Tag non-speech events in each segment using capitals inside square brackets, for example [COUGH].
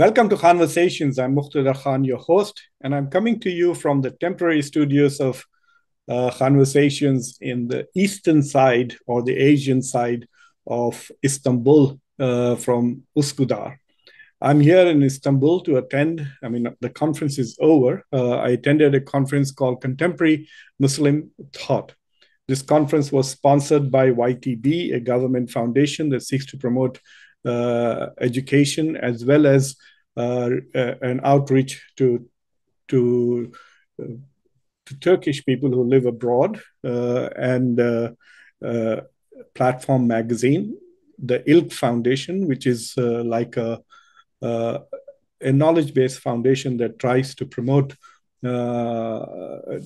Welcome to Khanversations. I'm Muqtedar Khan, your host, and I'm coming to you from the temporary studios of uh, Khanversations in the eastern side or the Asian side of Istanbul uh, from Uskudar. I'm here in Istanbul to attend. I mean, the conference is over. Uh, I attended a conference called Contemporary Muslim Thought. This conference was sponsored by YTB, a government foundation that seeks to promote education as well as uh, an outreach to to uh, to Turkish people who live abroad and Platform Magazine, the ILK Foundation, which is like a uh, a knowledge-based foundation that tries to promote uh,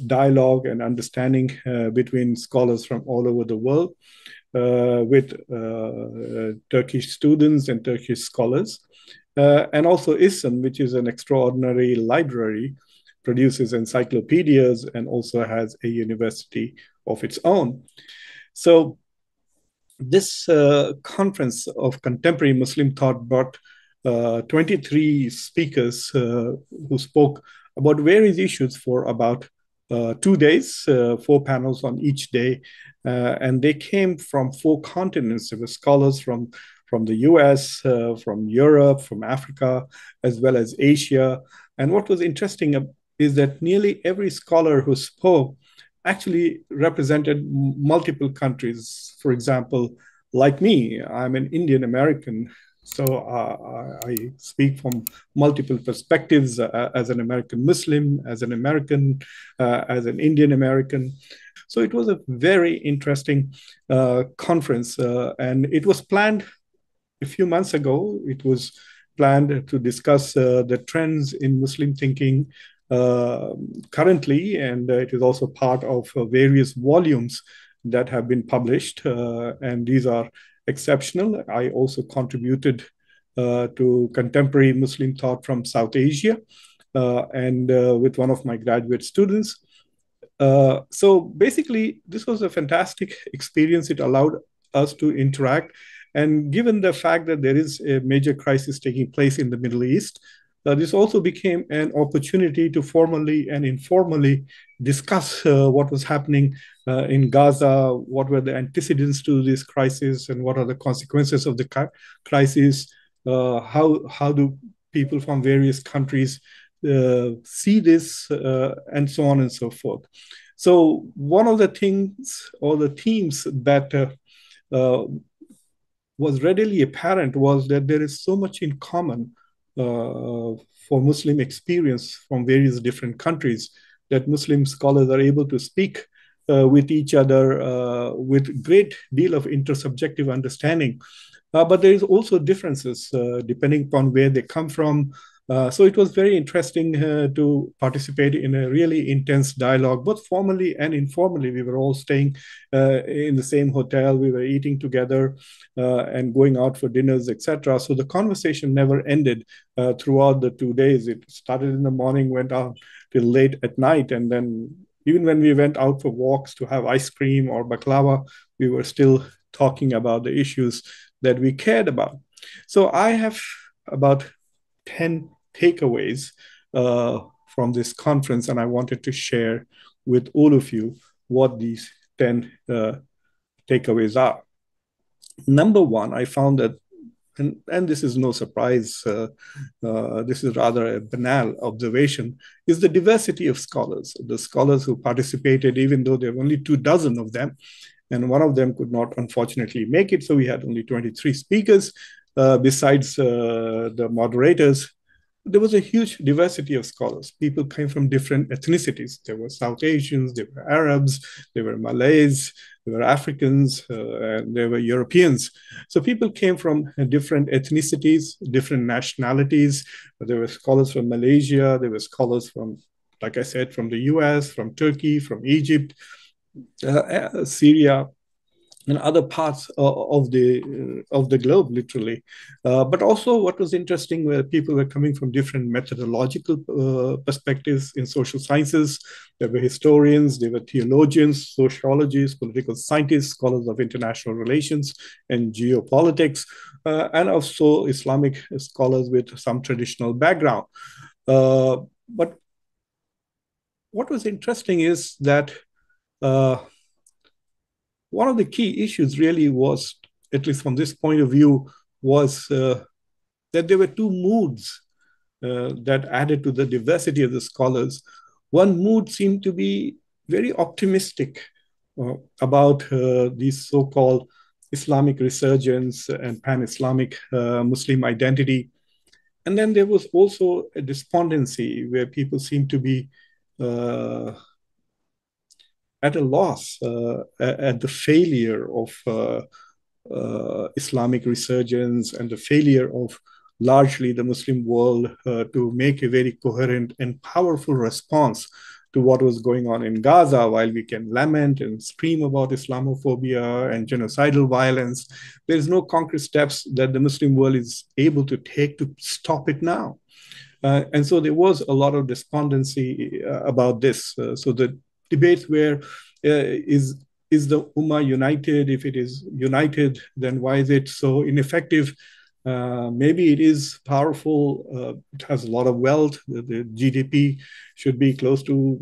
dialogue and understanding uh, between scholars from all over the world with Turkish students and Turkish scholars. and also ISAM, which is an extraordinary library, produces encyclopedias and also has a university of its own. So this uh, conference of contemporary Muslim thought brought uh, 23 speakers uh, who spoke about various issues for about uh, two days, uh, four panels on each day. Uh, and they came from four continents. There were scholars from, from the US, uh, from Europe, from Africa, as well as Asia. And what was interesting is that nearly every scholar who spoke actually represented multiple countries. For example, like me, I'm an Indian American so uh, I speak from multiple perspectives uh, as an American Muslim, as an American, uh, as an Indian American. So it was a very interesting uh, conference, uh, and it was planned a few months ago. It was planned to discuss uh, the trends in Muslim thinking currently, and it is also part of various volumes that have been published, and these are exceptional. I also contributed uh, to contemporary Muslim thought from South Asia uh, and uh, with one of my graduate students. Uh, so basically, this was a fantastic experience. It allowed us to interact. And given the fact that there is a major crisis taking place in the Middle East, uh, this also became an opportunity to formally and informally discuss uh, what was happening uh, in Gaza, what were the antecedents to this crisis, and what are the consequences of the crisis. Uh, how how do people from various countries uh, see this, uh, and so on and so forth. So one of the things or the themes that was readily apparent was that there is so much in common for Muslim experience from various different countries that Muslim scholars are able to speak uh, with each other uh, with great deal of intersubjective understanding. but there is also differences depending upon where they come from, uh, so it was very interesting uh, to participate in a really intense dialogue, both formally and informally. We were all staying uh, in the same hotel. We were eating together uh, and going out for dinners, etc. So the conversation never ended uh, throughout the two days. It started in the morning, went on till late at night, and then even when we went out for walks to have ice cream or baklava, we were still talking about the issues that we cared about. So I have about 10 takeaways uh, from this conference, and I wanted to share with all of you what these 10 uh, takeaways are. Number one, I found that, and, and this is no surprise, uh, uh, this is rather a banal observation, is the diversity of scholars. The scholars who participated, even though there were only two dozen of them, and one of them could not unfortunately make it, so we had only 23 speakers. Uh, besides uh, the moderators there was a huge diversity of scholars. People came from different ethnicities. There were South Asians, there were Arabs, there were Malays, there were Africans, uh, and there were Europeans. So people came from different ethnicities, different nationalities. There were scholars from Malaysia, there were scholars from, like I said, from the US, from Turkey, from Egypt, uh, uh, Syria, in other parts of the uh, of the globe, literally. Uh, but also, what was interesting where people were coming from different methodological uh, perspectives in social sciences. There were historians, there were theologians, sociologists, political scientists, scholars of international relations and geopolitics, uh, and also Islamic scholars with some traditional background. Uh, but what was interesting is that uh, one of the key issues really was, at least from this point of view, was uh, that there were two moods uh, that added to the diversity of the scholars. One mood seemed to be very optimistic uh, about uh, these so-called Islamic resurgence and pan-Islamic uh, Muslim identity. And then there was also a despondency where people seemed to be uh, at a loss uh, at the failure of uh, uh, Islamic resurgence and the failure of largely the Muslim world to make a very coherent and powerful response to what was going on in Gaza, while we can lament and scream about Islamophobia and genocidal violence, there is no concrete steps that the Muslim world is able to take to stop it now. Uh, and so there was a lot of despondency uh, about this. Uh, so the debates where uh, is is the Ummah united? If it is united, then why is it so ineffective? Uh, maybe it is powerful. Uh, it has a lot of wealth. The, the, GDP should be close to,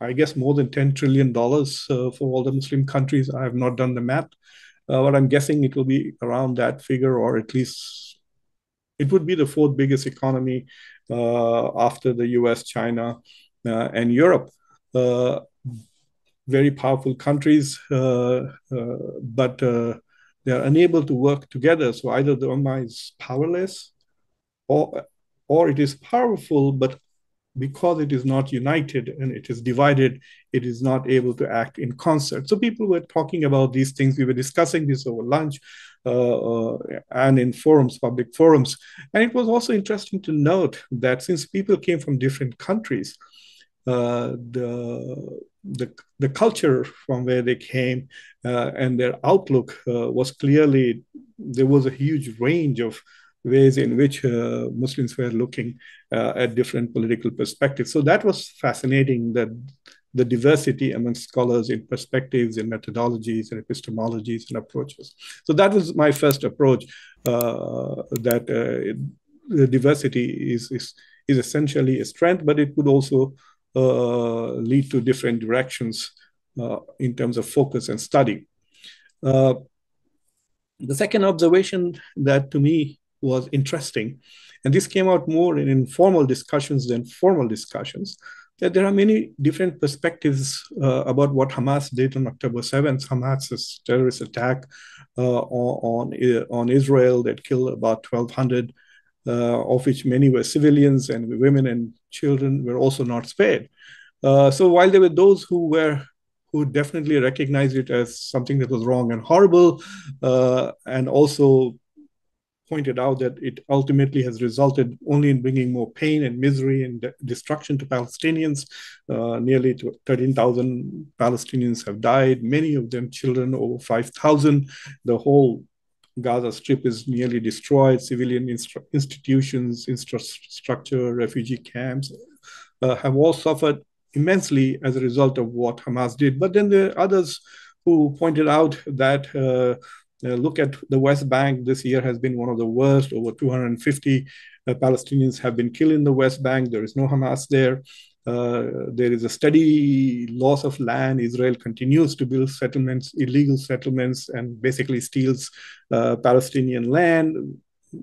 I guess, more than ten trillion dollars uh, for all the Muslim countries. I have not done the math, uh, but I'm guessing it will be around that figure, or at least it would be the fourth biggest economy uh, after the U.S., China, and Europe very powerful countries, uh, uh, but uh, they are unable to work together. So either the Ummah is powerless, or or it is powerful, but because it is not united and it is divided, it is not able to act in concert. So people were talking about these things. We were discussing this over lunch uh, uh, and in forums, public forums. And it was also interesting to note that since people came from different countries, uh, the the, the culture from where they came uh, and their outlook uh, was clearly there was a huge range of ways in which uh, Muslims were looking at different political perspectives. So that was fascinating that the diversity among scholars in perspectives and methodologies and epistemologies and approaches. So that was my first approach uh, that uh, the diversity is, is, is essentially a strength, but it could also lead to different directions uh, in terms of focus and study. Uh, the second observation that to me was interesting, and this came out more in informal discussions than formal discussions, that there are many different perspectives uh, about what Hamas did on October 7th, Hamas's terrorist attack uh, on, on Israel that killed about 1,200 uh, of which many were civilians and women and children were also not spared. Uh, so while there were those who were who definitely recognized it as something that was wrong and horrible, uh, and also pointed out that it ultimately has resulted only in bringing more pain and misery and de- destruction to Palestinians. Uh, nearly 13,000 Palestinians have died, many of them children, over 5,000. The whole Gaza Strip is nearly destroyed. Civilian inst- institutions, infrastructure, refugee camps uh, have all suffered immensely as a result of what Hamas did. But then there are others who pointed out that uh, uh, look at the West Bank. This year has been one of the worst. Over 250 uh, Palestinians have been killed in the West Bank. There is no Hamas there. Uh, there is a steady loss of land. Israel continues to build settlements, illegal settlements, and basically steals uh, Palestinian land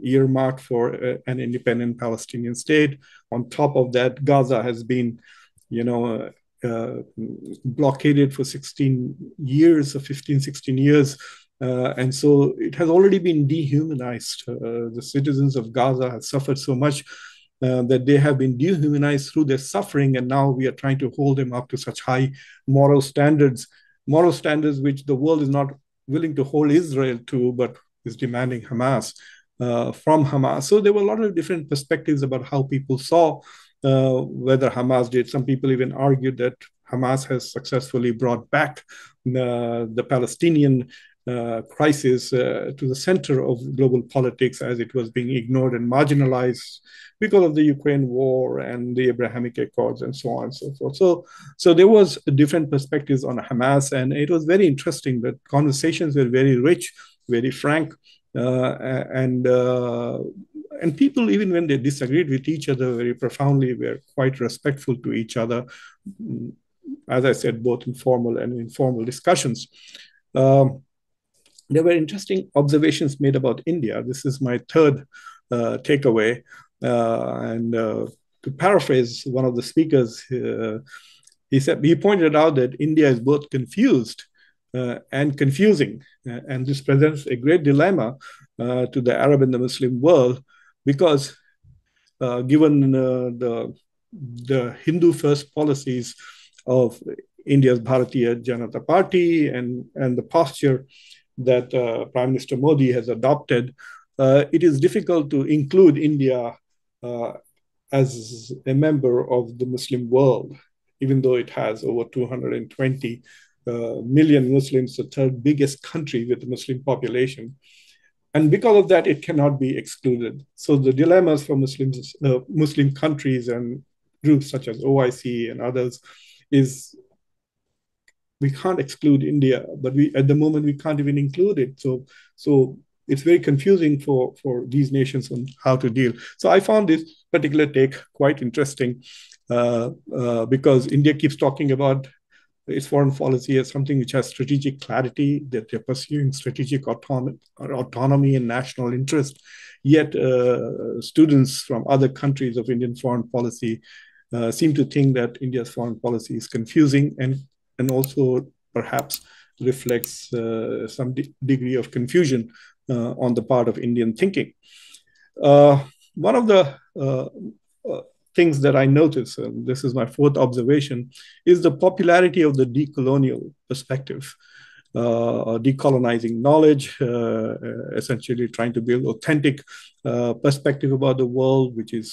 earmarked for uh, an independent Palestinian state. On top of that, Gaza has been, you know, uh, blockaded for 16 years or 15, 16 years. Uh, and so it has already been dehumanized. Uh, the citizens of Gaza have suffered so much uh, that they have been dehumanized through their suffering, and now we are trying to hold them up to such high moral standards, moral standards which the world is not willing to hold Israel to, but is demanding Hamas uh, from Hamas. So there were a lot of different perspectives about how people saw uh, whether Hamas did. Some people even argued that Hamas has successfully brought back the, the Palestinian uh, crisis uh, to the center of global politics as it was being ignored and marginalized because of the Ukraine war and the Abrahamic Accords and so on and so forth. So, so there was different perspectives on Hamas, and it was very interesting. that conversations were very rich, very frank, uh, and uh, and people, even when they disagreed with each other very profoundly, were quite respectful to each other. As I said, both in formal and informal discussions. Um, there were interesting observations made about India. This is my third uh, takeaway. Uh, and uh, to paraphrase one of the speakers, uh, he said he pointed out that India is both confused and confusing, and this presents a great dilemma to the Arab and the Muslim world because, given the the Hindu first policies of India's Bharatiya Janata Party and, and the posture that uh, Prime Minister Modi has adopted, uh, it is difficult to include India uh, as a member of the Muslim world, even though it has over 220 uh, million Muslims, the third biggest country with Muslim population. And because of that, it cannot be excluded. So the dilemmas for Muslims, uh, Muslim countries and groups such as OIC and others is we can't exclude India, but we at the moment we can't even include it. So so it's very confusing for for these nations on how to deal. So I found this particular take quite interesting uh, uh, because India keeps talking about its foreign policy as something which has strategic clarity that they're pursuing strategic autonomy, autonomy and national interest. Yet uh, students from other countries of Indian foreign policy uh, seem to think that India's foreign policy is confusing and and also perhaps reflects uh, some de degree of confusion uh, on the part of Indian thinking. Uh, one of the things that I notice, and this is my fourth observation, is the popularity of the decolonial perspective. Uh, decolonizing knowledge, uh, essentially trying to build authentic uh, perspective about the world, which is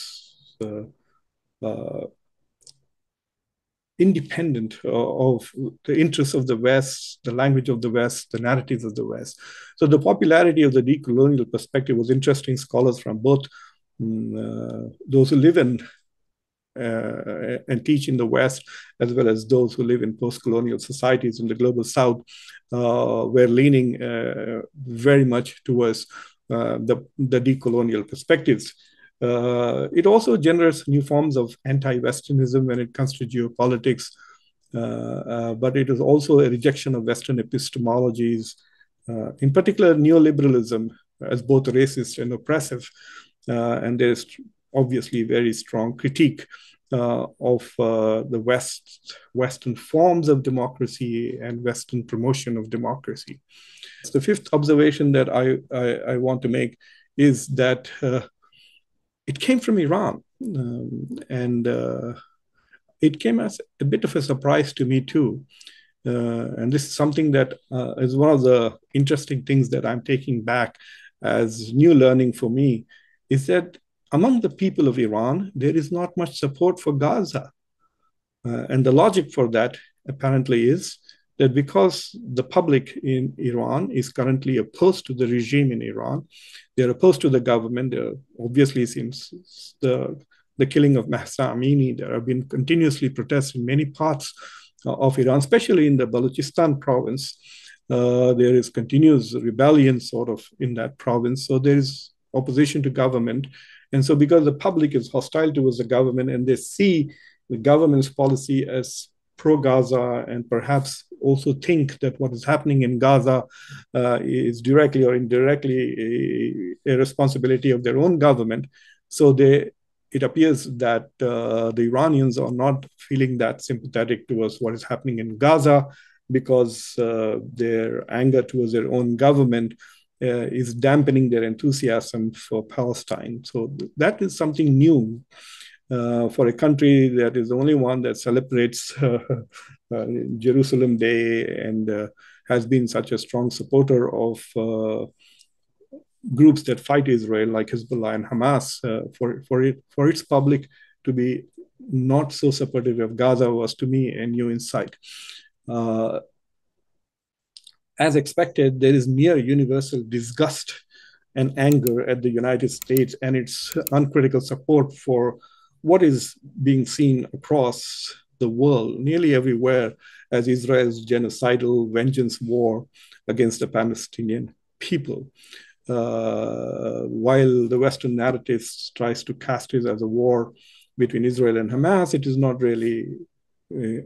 independent of the interests of the West, the language of the West, the narratives of the West. So the popularity of the decolonial perspective was interesting. Scholars from both um, uh, those who live in uh, and teach in the West, as well as those who live in post-colonial societies in the global South, uh, were leaning uh, very much towards uh, the, the decolonial perspectives. Uh, it also generates new forms of anti-Westernism when it comes to geopolitics, uh, uh, but it is also a rejection of Western epistemologies, uh, in particular neoliberalism as both racist and oppressive. Uh, and there's obviously very strong critique uh, of the West, Western forms of democracy and Western promotion of democracy. The fifth observation that I, I, I want to make is that it came from Iran. Um, and uh, it came as a bit of a surprise to me too. Uh, and this is something that uh, is one of the interesting things that I'm taking back as new learning for me is that among the people of Iran, there is not much support for Gaza. Uh, and the logic for that apparently is that because the public in Iran is currently opposed to the regime in Iran, they're opposed to the government. There obviously seems the the killing of Mahsa Amini. There have been continuously protests in many parts of Iran, especially in the Balochistan province. Uh, there is continuous rebellion sort of in that province. So there is opposition to government. And so because the public is hostile towards the government and they see the government's policy as pro Gaza and perhaps also think that what is happening in Gaza uh, is directly or indirectly a, a, responsibility of their own government. So they, it appears that uh, the Iranians are not feeling that sympathetic towards what is happening in Gaza because uh, their anger towards their own government uh, is dampening their enthusiasm for Palestine. So th that is something new uh, for a country that is the only one that celebrates uh, [LAUGHS] uh, Jerusalem Day and uh, has been such a strong supporter of uh, groups that fight Israel, like Hezbollah and Hamas, for for it for its public to be not so supportive of Gaza was to me a new insight. as expected, there is near universal disgust and anger at the United States and its uncritical support for what is being seen across the world, nearly everywhere, as Israel's genocidal vengeance war against the Palestinian people. Uh, while the Western narrative tries to cast it as a war between Israel and Hamas, it is not really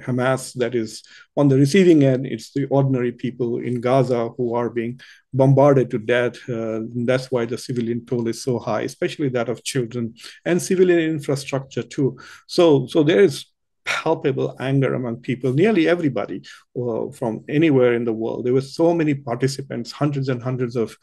Hamas that is on the receiving end. It's the ordinary people in Gaza who are being bombarded to death. Uh, that's why the civilian toll is so high, especially that of children and civilian infrastructure too. So, so there is palpable anger among people, nearly everybody uh, from anywhere in the world. There were so many participants, hundreds and hundreds of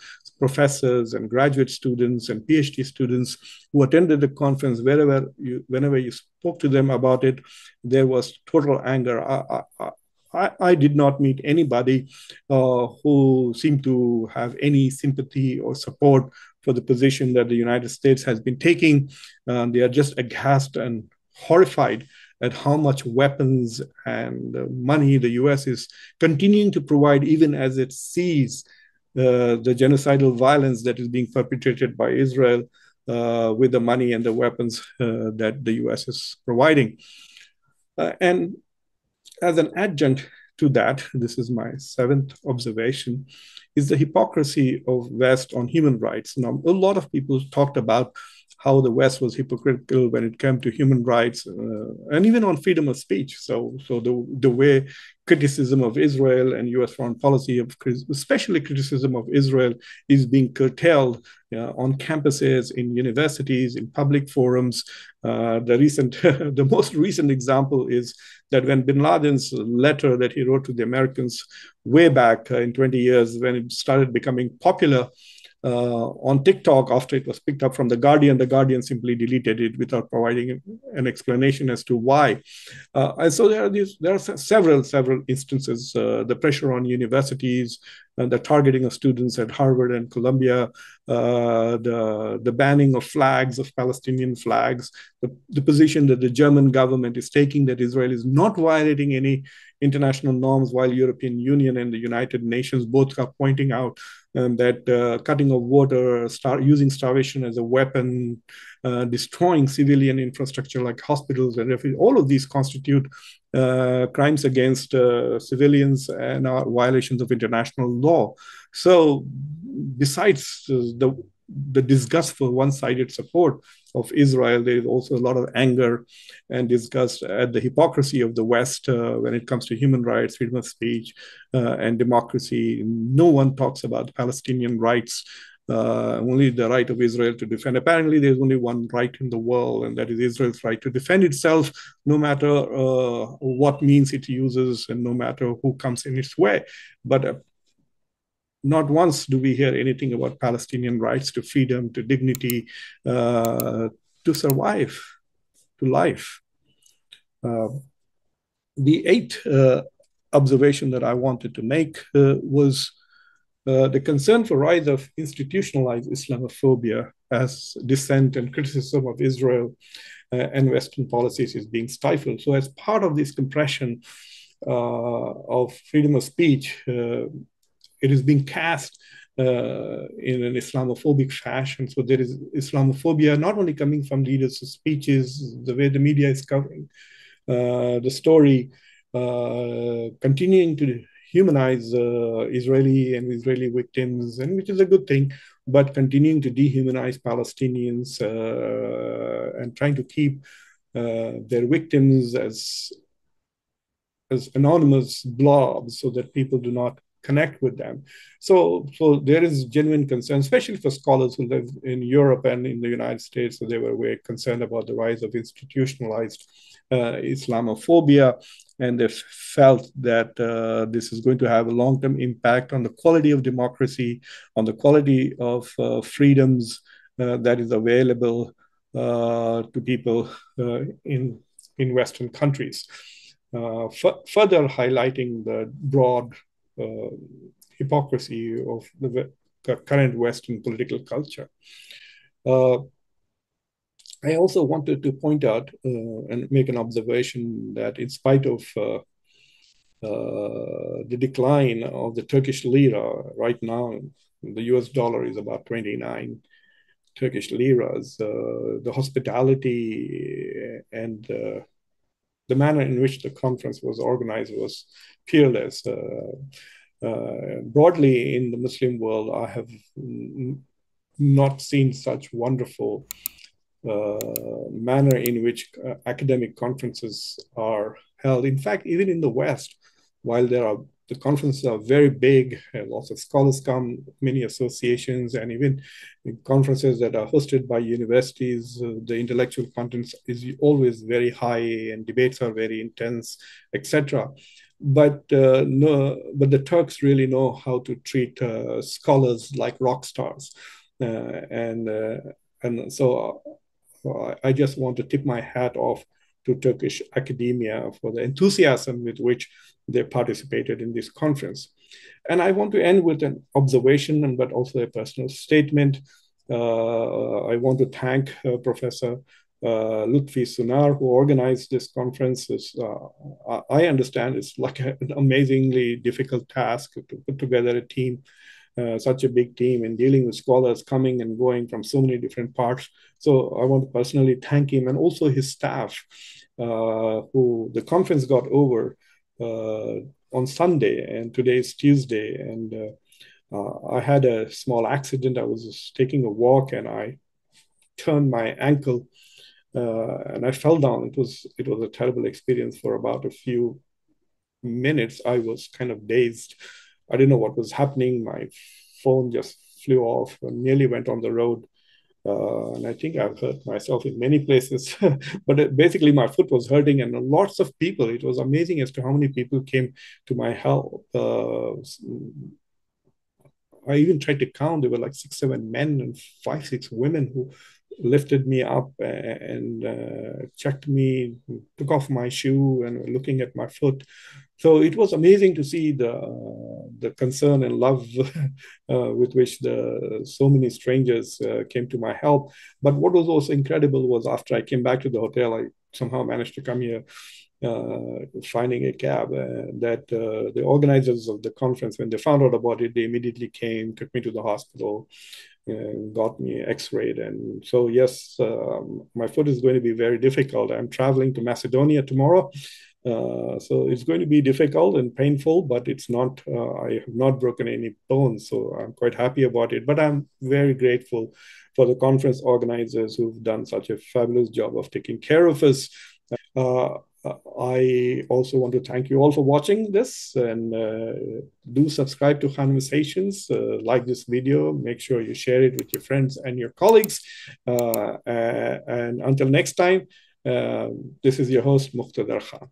professors and graduate students and PhD students who attended the conference. Wherever you, whenever you spoke to them about it, there was total anger. I, I, I, I did not meet anybody uh, who seemed to have any sympathy or support for the position that the United States has been taking. Uh, they are just aghast and horrified at how much weapons and money the US is continuing to provide, even as it sees the genocidal violence that is being perpetrated by Israel uh, with the money and the weapons uh, that the US is providing. Uh, and as an adjunct to that, this is my seventh observation, is the hypocrisy of West on human rights. Now, a lot of people talked about how the West was hypocritical when it came to human rights uh, and even on freedom of speech. So, so the the way criticism of Israel and U.S. foreign policy, of especially criticism of Israel, is being curtailed uh, on campuses, in universities, in public forums. Uh, the recent, [LAUGHS] the most recent example is that when Bin Laden's letter that he wrote to the Americans way back uh, in 20 years, when it started becoming popular uh, on TikTok after it was picked up from The Guardian. The Guardian simply deleted it without providing an explanation as to why. Uh, and so there are these, there are several, several instances. Uh, the pressure on universities, and the targeting of students at Harvard and Columbia, uh, the, the banning of flags, of Palestinian flags, the, the position that the German government is taking that Israel is not violating any international norms, while European Union and the United Nations both are pointing out um, that uh, cutting of water, star- using starvation as a weapon, uh, destroying civilian infrastructure like hospitals and all of these constitute uh, crimes against uh, civilians and are violations of international law. So, besides the the disgust for one-sided support of Israel, there is also a lot of anger and disgust at the hypocrisy of the West uh, when it comes to human rights, freedom of speech, uh, and democracy. No one talks about Palestinian rights uh, only the right of Israel to defend. Apparently, there's only one right in the world, and that is Israel's right to defend itself, no matter uh, what means it uses and no matter who comes in its way. But uh, not once do we hear anything about Palestinian rights to freedom, to dignity, uh, to survive, to life. Uh, the eighth uh, observation that I wanted to make was uh, the concern for rise of institutionalized Islamophobia as dissent and criticism of Israel uh, and Western policies is being stifled. So, as part of this compression uh, of freedom of speech, uh, it is being cast uh, in an Islamophobic fashion. So, there is Islamophobia not only coming from leaders' speeches, the way the media is covering the story, continuing to humanize uh, Israeli and Israeli victims, and which is a good thing, but continuing to dehumanize Palestinians uh, and trying to keep uh, their victims as as anonymous blobs so that people do not connect with them. So, so there is genuine concern, especially for scholars who live in Europe and in the United States. So they were very concerned about the rise of institutionalized uh, Islamophobia, and they felt that uh, this is going to have a long-term impact on the quality of democracy, on the quality of uh, freedoms uh, that is available uh, to people uh, in in Western countries. further highlighting the broad Uh, hypocrisy of the current Western political culture. Uh, I also wanted to point out uh, and make an observation that, in spite of uh, uh, the decline of the Turkish lira. Right now, the US dollar is about 29 Turkish liras. the hospitality and the manner in which the conference was organized was peerless. Uh, broadly in the Muslim world, I have not seen such wonderful uh, manner in which uh, academic conferences are held. In fact, even in the West, while there are the conferences are very big, lots of scholars come, many associations, and even conferences that are hosted by universities, uh, the intellectual content is always very high, and debates are very intense, etc but uh, no, but the Turks really know how to treat uh, scholars like rock stars, uh, and uh, and so uh, I just want to tip my hat off to Turkish academia for the enthusiasm with which they participated in this conference. And I want to end with an observation, and but also a personal statement. Uh, I want to thank Professor uh, Lutfi Sunar, who organized this conference, is, uh, I understand it's like an amazingly difficult task to put together a team, uh, such a big team, and dealing with scholars coming and going from so many different parts. So I want to personally thank him and also his staff, uh, who the conference got over uh, on Sunday, and today is Tuesday, and uh, I had a small accident. I was taking a walk and I turned my ankle uh, and I fell down. It was it was a terrible experience for about a few minutes. I was kind of dazed. I didn't know what was happening. My phone just flew off and nearly went on the road. Uh, and I think I've hurt myself in many places. [LAUGHS] but it, basically, my foot was hurting, and lots of people. It was amazing as to how many people came to my help. Uh, I even tried to count. There were like six, seven men and five, six women who lifted me up and uh, checked me, took off my shoe, and looking at my foot. So it was amazing to see the the concern and love [LAUGHS] uh, with which the so many strangers uh, came to my help. But what was also incredible was after I came back to the hotel, I somehow managed to come here. Uh, finding a cab uh, that uh, the organizers of the conference when they found out about it they immediately came took me to the hospital got me x-rayed. And so yes um, my foot is going to be very difficult. I'm traveling to macedonia tomorrow. Uh, so it's going to be difficult and painful but it's not uh, i have not broken any bones. So i'm quite happy about it. But i'm very grateful for the conference organizers who've done such a fabulous job of taking care of us. Uh, I also want to thank you all for watching this and uh, do subscribe to Khanversations, uh, like this video, make sure you share it with your friends and your colleagues. Uh, and until next time, uh, this is your host, Muqtedar Khan.